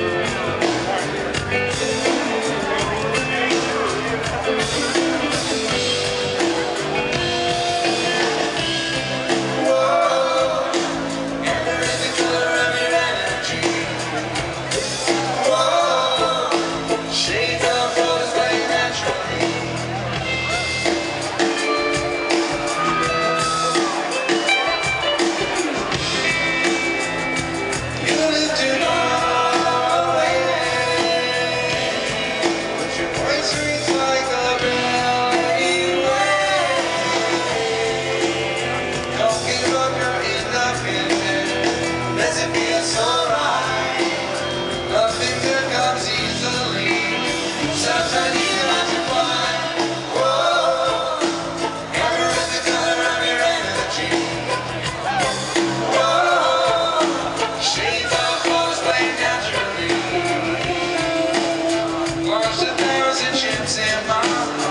Yeah. that there is a chips in my heart.